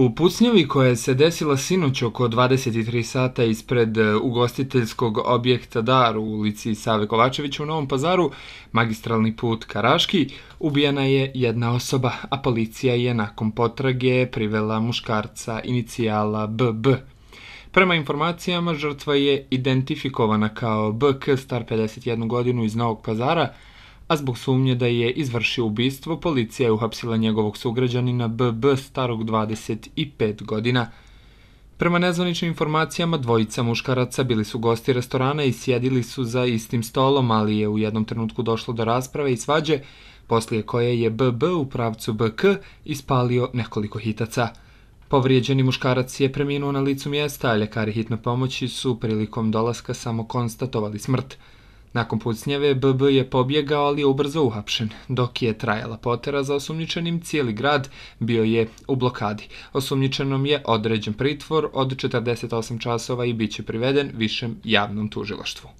U pucnjavi koja se desila sinoć oko 23 sata ispred e, ugostiteljskog objekta Dar u ulici Save Kovačevića u Novom pazaru, magistralni put Karaški, ubijena je jedna osoba, a policija je nakon potrage privela muškarca inicijala BB. Prema informacijama, žrtva je identifikovana kao BK star 51 godinu iz Novog pazara, a zbog sumnje da je izvršio ubistvo, policija je uhapsila njegovog sugrađanina BB starog 25 godina. Prema nezvaničnim informacijama, dvojica muškaraca bili su gosti restorana i sjedili su za istim stolom, ali je u jednom trenutku došlo do rasprave i svađe, poslije koje je BB u pravcu BK ispalio nekoliko hitaca. Povrijeđeni muškarac je preminuo na licu mjesta, a ljekari hitne pomoći su prilikom dolaska samo konstatovali smrt. Nakon pucnjave, BB je pobjegao, ali je ubrzo uhapšen. Dok je trajala potera za osumnjičenim, cijeli grad bio je u blokadi. Osumnjičenom je određen pritvor od 48 časova i bit će priveden višem javnom tužilaštvu.